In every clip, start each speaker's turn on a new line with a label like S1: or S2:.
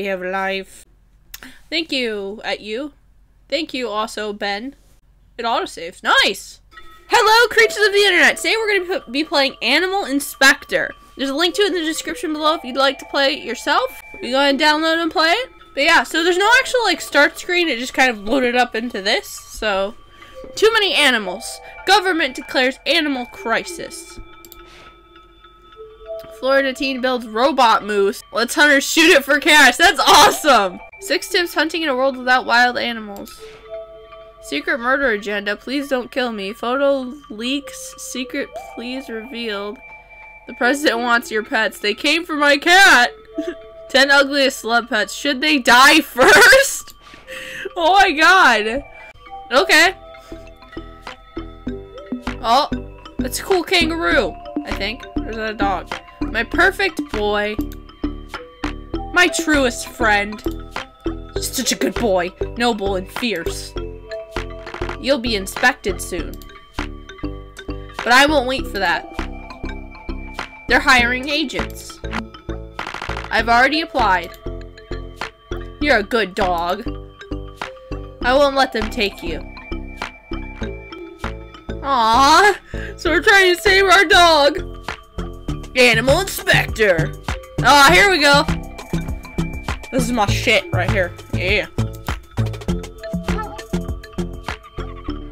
S1: we have life. Thank you, at you. Thank you also, Ben. It autosaves. Nice! Hello, creatures of the internet! Today we're going to be playing Animal Inspector. There's a link to it in the description below if you'd like to play it yourself. You go and download and play it. But yeah, so there's no actual like start screen, it just kind of loaded up into this, so... Too many animals. Government declares animal crisis. Florida teen builds robot moose. Let's hunters shoot it for cash. That's awesome! Six tips hunting in a world without wild animals. Secret murder agenda. Please don't kill me. Photo leaks. Secret please revealed. The president wants your pets. They came for my cat! Ten ugliest slub pets. Should they die first? oh my god. Okay. Oh, that's a cool kangaroo, I think. Or is that a dog? My perfect boy. My truest friend. Such a good boy. Noble and fierce. You'll be inspected soon. But I won't wait for that. They're hiring agents. I've already applied. You're a good dog. I won't let them take you. Aww, so we're trying to save our dog. Animal Inspector. Ah, oh, here we go. This is my shit right here. Yeah.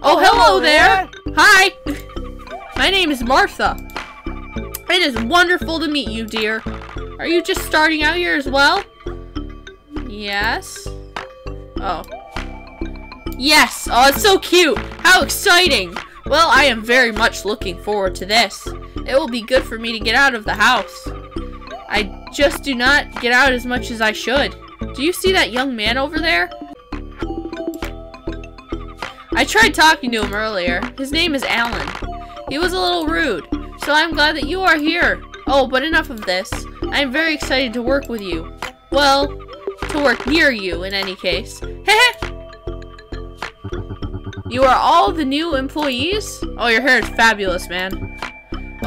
S1: Oh, hello there. Hi. My name is Martha. It is wonderful to meet you, dear. Are you just starting out here as well? Yes. Oh. Yes! Oh, it's so cute! How exciting! Well, I am very much looking forward to this. It will be good for me to get out of the house. I just do not get out as much as I should. Do you see that young man over there? I tried talking to him earlier. His name is Alan. He was a little rude, so I'm glad that you are here. Oh, but enough of this. I am very excited to work with you. Well, to work near you, in any case. Heh You are all the new employees? Oh, your hair is fabulous, man.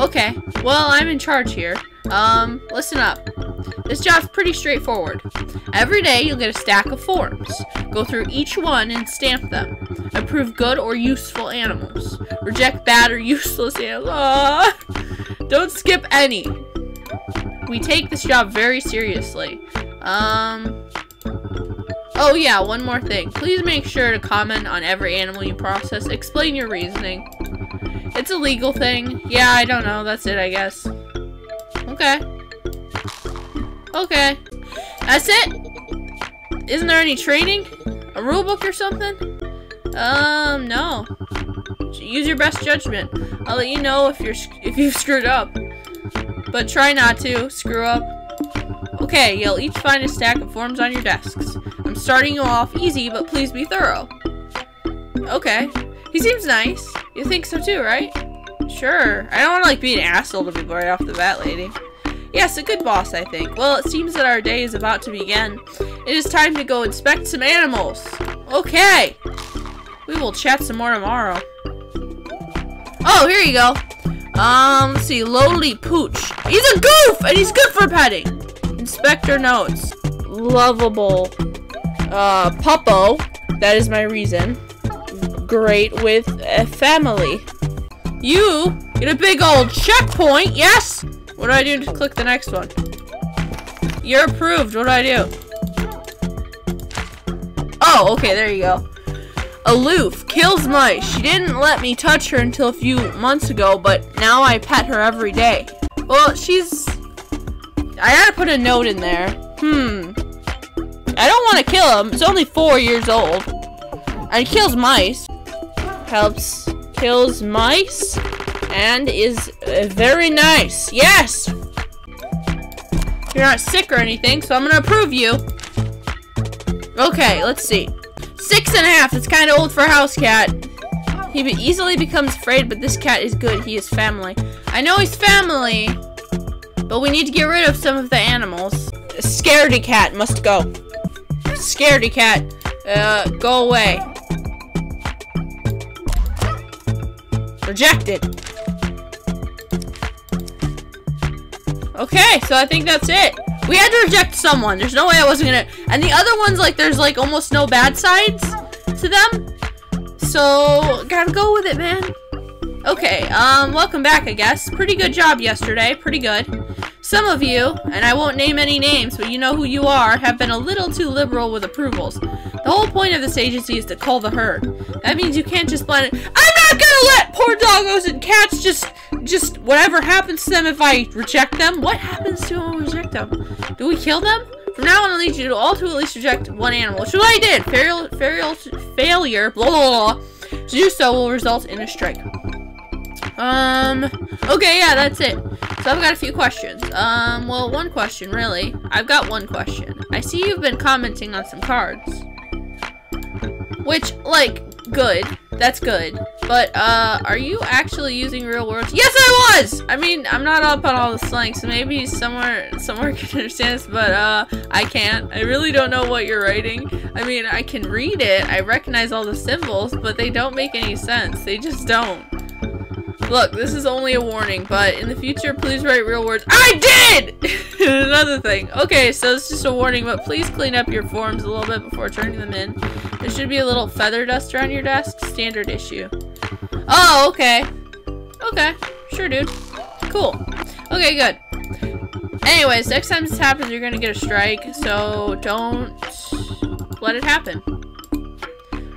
S1: Okay, well, I'm in charge here. Um, listen up. This job's pretty straightforward. Every day, you'll get a stack of forms. Go through each one and stamp them. Approve good or useful animals. Reject bad or useless animals. Aww. Don't skip any. We take this job very seriously. Um... Oh yeah, one more thing. Please make sure to comment on every animal you process. Explain your reasoning. It's a legal thing. Yeah, I don't know. That's it, I guess. Okay. Okay. That's it? Isn't there any training? A rulebook or something? Um, no. Use your best judgment. I'll let you know if you're if you've screwed up. But try not to screw up. Okay, you'll each find a stack of forms on your desks. I'm starting you off easy, but please be thorough. Okay. He seems nice. You think so too, right? Sure. I don't want to like be an asshole to people right off the bat, lady. Yes, a good boss, I think. Well, it seems that our day is about to begin. It is time to go inspect some animals. Okay. We will chat some more tomorrow. Oh, here you go. Um, let's see. Lowly Pooch. He's a goof, and he's good for petting. Inspector notes. Lovable. Uh, Puppo. That is my reason great with a family. You get a big old checkpoint, yes? What do I do to click the next one? You're approved, what do I do? Oh, okay, there you go. Aloof, kills mice. She didn't let me touch her until a few months ago, but now I pet her every day. Well, she's... I gotta put a note in there. Hmm. I don't want to kill him. It's only four years old. And he kills mice helps kills mice and is uh, very nice. Yes! You're not sick or anything, so I'm gonna approve you. Okay, let's see. Six and a half. It's kind of old for a house cat. He easily becomes afraid, but this cat is good. He is family. I know he's family, but we need to get rid of some of the animals. Scaredy cat must go. Scaredy cat, uh, go away. Rejected. Okay, so I think that's it. We had to reject someone. There's no way I wasn't gonna. And the other ones, like, there's like almost no bad sides to them. So gotta go with it, man. Okay, um, welcome back, I guess. Pretty good job yesterday. Pretty good. Some of you, and I won't name any names, but you know who you are, have been a little too liberal with approvals. The whole point of this agency is to cull the herd. That means you can't just blend it. I'm not gonna let poor doggos and cats just, just, whatever happens to them if I reject them. What happens to them when we reject them? Do we kill them? From now on, I need you to all to at least reject one animal, which is what I did. Fail, fail, failure, blah, blah, blah. To do so will result in a strike. Um, okay, yeah, that's it. So I've got a few questions. Um, well, one question, really. I've got one question. I see you've been commenting on some cards. Which, like, good. That's good. But, uh, are you actually using real words? Yes, I was! I mean, I'm not up on all the slang, so maybe somewhere, somewhere can understand this, but, uh, I can't. I really don't know what you're writing. I mean, I can read it. I recognize all the symbols, but they don't make any sense. They just don't. Look, this is only a warning, but in the future, please write real words. I did! Another thing. Okay, so it's just a warning, but please clean up your forms a little bit before turning them in. There should be a little feather duster on your desk. Standard issue. Oh, okay. Okay. Sure, dude. Cool. Okay, good. Anyways, next time this happens, you're gonna get a strike, so don't let it happen.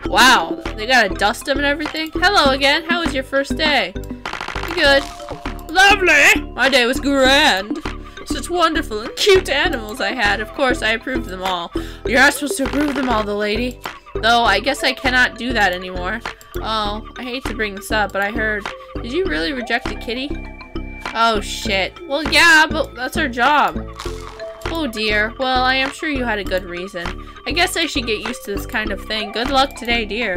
S1: Wow, they gotta dust them and everything? Hello again, how was your first day? good. Lovely! My day was grand. Such wonderful and cute animals I had. Of course, I approved them all. You're not supposed to approve them all, the lady. Though, I guess I cannot do that anymore. Oh, I hate to bring this up, but I heard... Did you really reject a kitty? Oh, shit. Well, yeah, but that's our job. Oh, dear. Well, I am sure you had a good reason. I guess I should get used to this kind of thing. Good luck today, dear.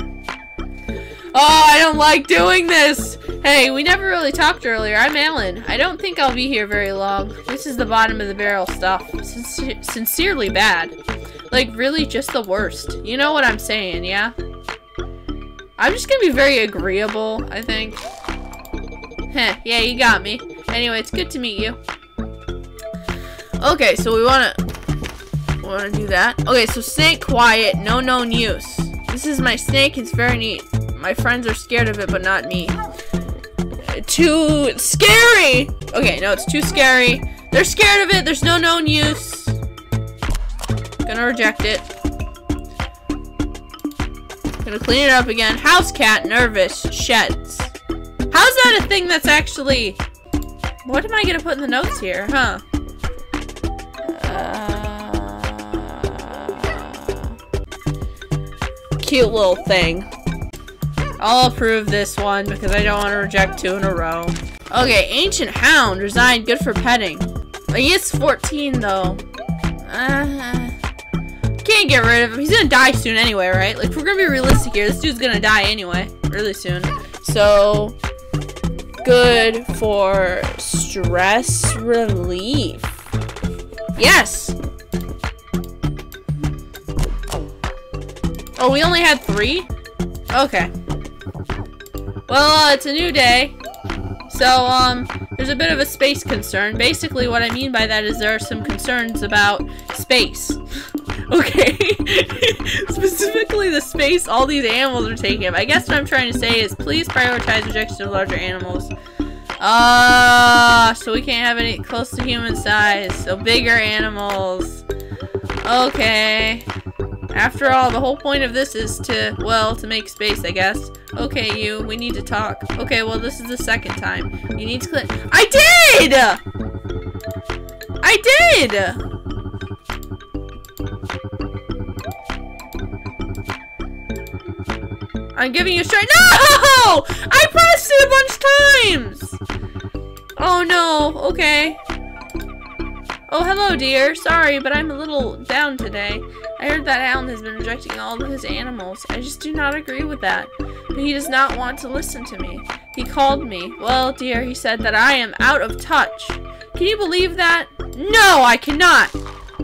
S1: Oh, I don't like doing this! Hey, we never really talked earlier. I'm Alan. I don't think I'll be here very long. This is the bottom of the barrel stuff. Sin sincerely bad. Like, really just the worst. You know what I'm saying, yeah? I'm just gonna be very agreeable, I think. Heh, yeah, you got me. Anyway, it's good to meet you. Okay, so we wanna... Wanna do that. Okay, so snake quiet, no known use. This is my snake, it's very neat. My friends are scared of it, but not me. Too scary! Okay, no, it's too scary. They're scared of it. There's no known use. Gonna reject it. Gonna clean it up again. House cat, nervous, sheds. How's that a thing that's actually... What am I gonna put in the notes here, huh? Uh... Cute little thing. I'll approve this one because I don't want to reject two in a row. Okay, Ancient Hound resigned. Good for petting. He is 14 though. Uh, can't get rid of him. He's gonna die soon anyway, right? Like, we're gonna be realistic here. This dude's gonna die anyway, really soon. So, good for stress relief. Yes! Oh, we only had three? Okay. Well, uh, it's a new day. So, um, there's a bit of a space concern. Basically, what I mean by that is there are some concerns about space. Okay? Specifically the space all these animals are taking up. I guess what I'm trying to say is please prioritize rejection of larger animals. Ah, uh, so we can't have any close to human size. So bigger animals. Okay. After all, the whole point of this is to, well, to make space, I guess. Okay, you, we need to talk. Okay, well, this is the second time. You need to click- I did! I did! I'm giving you a strike- No! I pressed it a bunch of times! Oh no, okay. Oh, hello, dear. Sorry, but I'm a little down today. I heard that Alan has been rejecting all of his animals. I just do not agree with that. But he does not want to listen to me. He called me. Well, dear, he said that I am out of touch. Can you believe that? No, I cannot.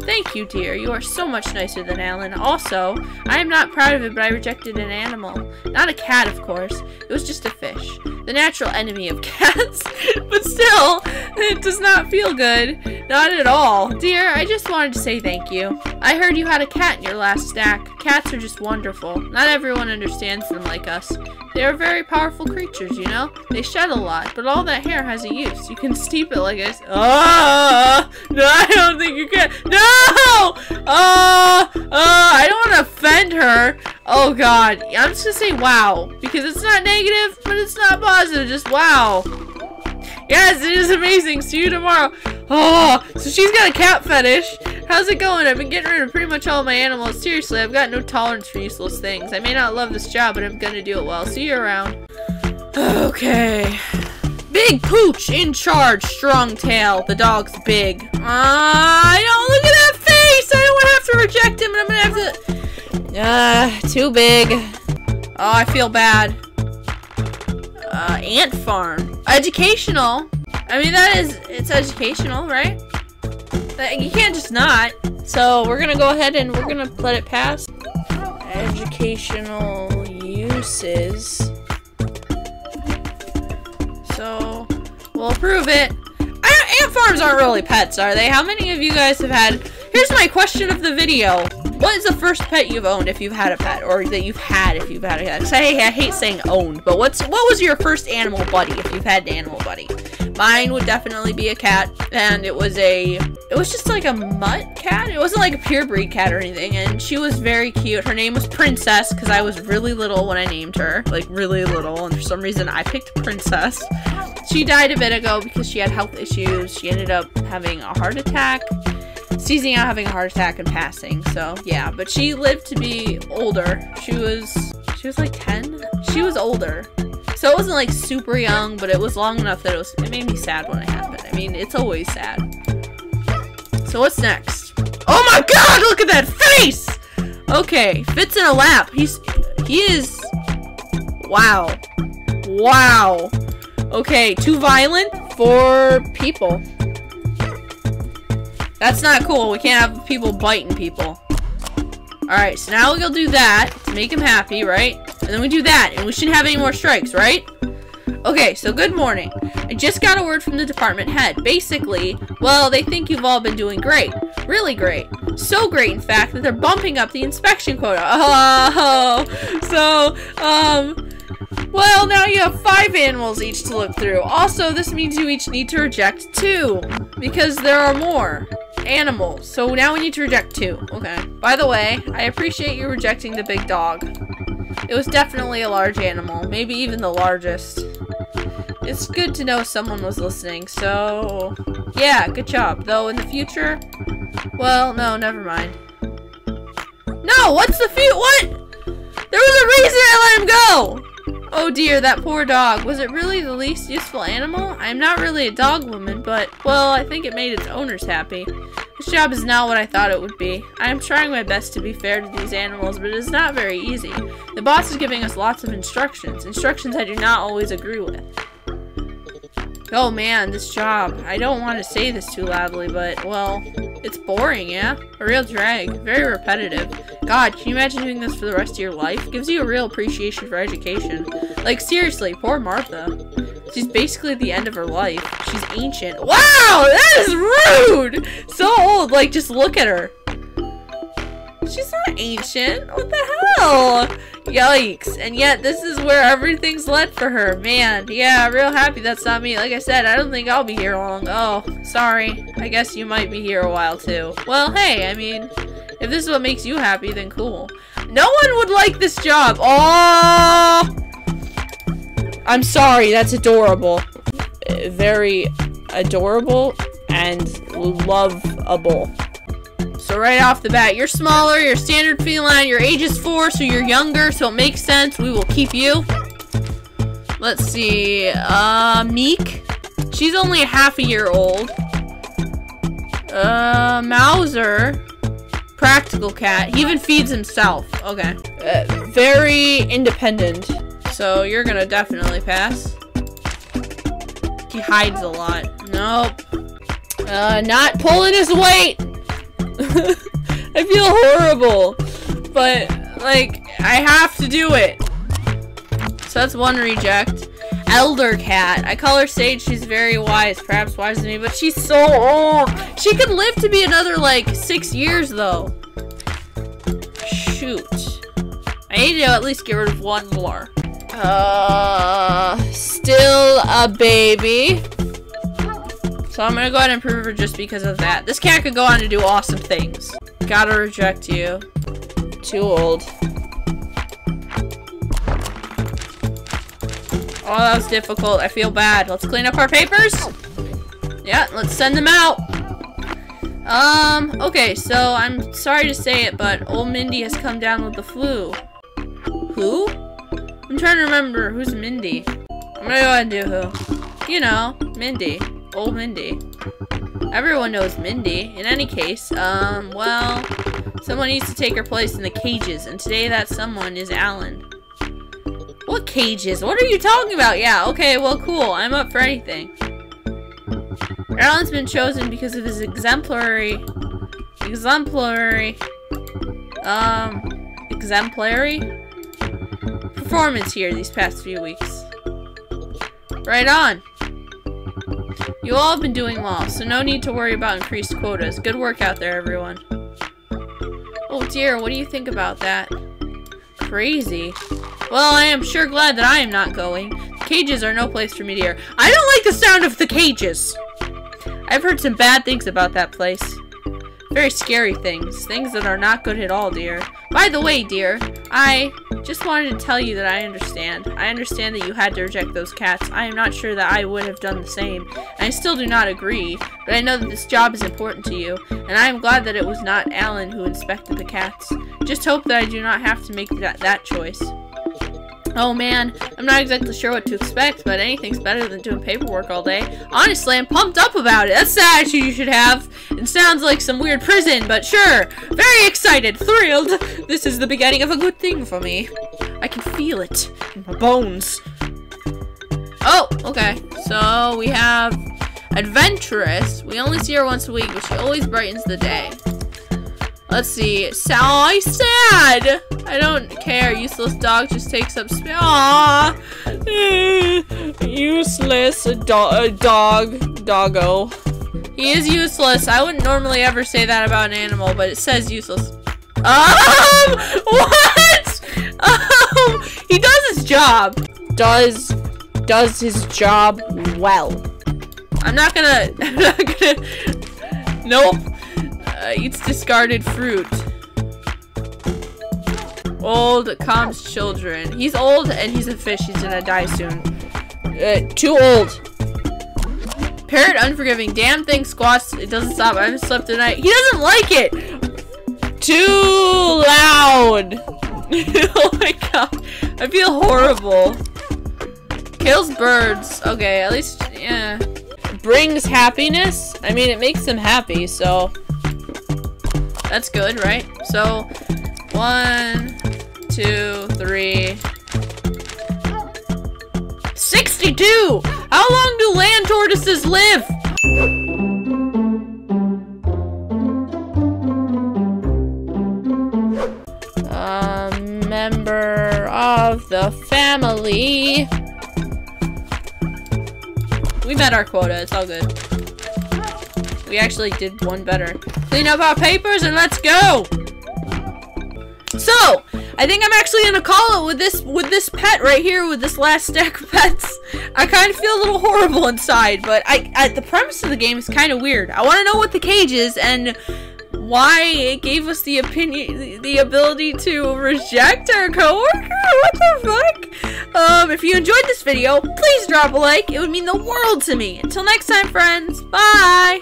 S1: Thank you, dear. You are so much nicer than Alan. Also, I am not proud of it, but I rejected an animal. Not a cat, of course. It was just a fish. The natural enemy of cats. but still, it does not feel good. Not at all. Dear, I just wanted to say thank you. I heard you had a cat in your last stack. Cats are just wonderful. Not everyone understands them like us. They are very powerful creatures, you know? They shed a lot, but all that hair has a use. You can steep it like I Ah! No, I don't think you can. No! Ah! Uh, uh, I don't want to offend her. Oh, God. I'm just to say wow. Because it's not negative, but it's not positive. Just wow. Yes, it is amazing. See you tomorrow. Oh, so she's got a cat fetish. How's it going? I've been getting rid of pretty much all my animals. Seriously, I've got no tolerance for useless things. I may not love this job, but I'm gonna do it well. See you around. Okay. Big Pooch in charge, strong tail. The dog's big. Uh, I don't look at that face. I don't have to reject him, and I'm gonna have to. Uh, too big. Oh, I feel bad. Uh, ant farm. Educational. I mean, that is, it's educational, right? You can't just not. So we're gonna go ahead and we're gonna let it pass. Educational uses. So we'll approve it. ant farms aren't really pets, are they? How many of you guys have had... Here's my question of the video. What is the first pet you've owned if you've had a pet? Or that you've had if you've had a pet? I, I hate saying owned, but what's what was your first animal buddy if you've had an animal buddy? Mine would definitely be a cat, and it was a, it was just like a mutt cat. It wasn't like a pure breed cat or anything, and she was very cute. Her name was Princess, because I was really little when I named her, like really little, and for some reason I picked Princess. She died a bit ago because she had health issues. She ended up having a heart attack, seizing out, having a heart attack, and passing. So yeah, but she lived to be older. She was, she was like 10? She was older. So it wasn't like super young, but it was long enough that it was, it made me sad when it happened. I mean, it's always sad. So what's next? Oh my god, look at that face! Okay, fits in a lap. He's, he is, wow. Wow. Okay, too violent for people. That's not cool. We can't have people biting people. Alright, so now we'll do that to make him happy, right? And then we do that, and we shouldn't have any more strikes, right? Okay, so good morning. I just got a word from the department head. Basically, well, they think you've all been doing great. Really great. So great, in fact, that they're bumping up the inspection quota. Oh, so, um, well, now you have five animals each to look through. Also, this means you each need to reject two, because there are more animals. So now we need to reject two. Okay. By the way, I appreciate you rejecting the big dog. It was definitely a large animal. Maybe even the largest. It's good to know someone was listening, so... Yeah, good job. Though in the future... Well, no, never mind. No, what's the few- what? There was a reason I let him go! Oh dear, that poor dog. Was it really the least useful animal? I'm not really a dog woman, but, well, I think it made its owners happy. This job is not what I thought it would be. I am trying my best to be fair to these animals, but it is not very easy. The boss is giving us lots of instructions, instructions I do not always agree with. Oh man, this job. I don't want to say this too loudly, but, well, it's boring, yeah? A real drag. Very repetitive. God, can you imagine doing this for the rest of your life? Gives you a real appreciation for education. Like, seriously, poor Martha. She's basically the end of her life. She's ancient. Wow, that is rude! So old, like, just look at her. She's not ancient. What the hell? Yikes. And yet, this is where everything's led for her. Man, yeah, real happy that's not me. Like I said, I don't think I'll be here long. Oh, sorry. I guess you might be here a while, too. Well, hey, I mean, if this is what makes you happy, then cool. No one would like this job. Oh! I'm sorry, that's adorable. Very adorable and lovable. So right off the bat, you're smaller, you're standard feline, your age is four, so you're younger, so it makes sense. We will keep you. Let's see, uh, Meek. She's only half a year old. Uh, Mauser. Practical cat. He even feeds himself. Okay. Uh, very independent. So you're gonna definitely pass. He hides a lot. Nope. Uh, not pulling his weight! I feel horrible. But, like, I have to do it. So that's one reject. Elder cat. I call her Sage. She's very wise. Perhaps wiser than me, but she's so old. She could live to be another, like, six years, though. Shoot. I need to at least get rid of one more. Uh, still a baby. So I'm gonna go ahead and prove her just because of that. This cat could go on to do awesome things. Gotta reject you. Too old. Oh, that was difficult. I feel bad. Let's clean up our papers. Yeah, let's send them out. Um, okay, so I'm sorry to say it, but old Mindy has come down with the flu. Who? I'm trying to remember who's Mindy. I'm gonna go ahead and do who. You know, Mindy. Old Mindy. Everyone knows Mindy. In any case, um, well, someone needs to take her place in the cages, and today that someone is Alan. What cages? What are you talking about? Yeah, okay, well, cool. I'm up for anything. Alan's been chosen because of his exemplary, exemplary, um, exemplary performance here these past few weeks. Right on. You all have been doing well, so no need to worry about increased quotas. Good work out there, everyone. Oh dear, what do you think about that? Crazy. Well, I am sure glad that I am not going. The cages are no place for me, to dear. I don't like the sound of the cages! I've heard some bad things about that place. Very scary things. Things that are not good at all, dear. By the way, dear, I just wanted to tell you that I understand. I understand that you had to reject those cats. I am not sure that I would have done the same. And I still do not agree, but I know that this job is important to you, and I am glad that it was not Alan who inspected the cats. Just hope that I do not have to make that, that choice. Oh man, I'm not exactly sure what to expect, but anything's better than doing paperwork all day. Honestly, I'm pumped up about it. That's the attitude you should have. It sounds like some weird prison, but sure. Very excited, thrilled. This is the beginning of a good thing for me. I can feel it in my bones. Oh, okay. So we have adventurous. We only see her once a week, but she always brightens the day. Let's see. So I sad. I don't care. Useless dog just takes up space. Aww. useless do dog. Doggo. He is useless. I wouldn't normally ever say that about an animal, but it says useless. Um, what? Um, he does his job. Does, does his job well. I'm not gonna, I'm not gonna, nope. Uh, eats discarded fruit. Old calms children. He's old and he's a fish. He's gonna die soon. Uh, too old. Parrot unforgiving. Damn thing squats. It doesn't stop. I haven't slept tonight. He doesn't like it. Too loud. oh my god. I feel horrible. Kills birds. Okay, at least, yeah. Brings happiness. I mean, it makes them happy, so. That's good, right? So, one, two, three. 62! How long do land tortoises live? A member of the family. We met our quota, it's all good. We actually did one better. Clean up our papers and let's go! So, I think I'm actually gonna call it with this with this pet right here with this last stack of pets. I kind of feel a little horrible inside, but I, I the premise of the game is kind of weird. I want to know what the cage is and why it gave us the opinion, the ability to reject our coworker. What the fuck? Um, if you enjoyed this video, please drop a like. It would mean the world to me. Until next time, friends. Bye.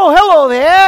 S1: Oh, hello there.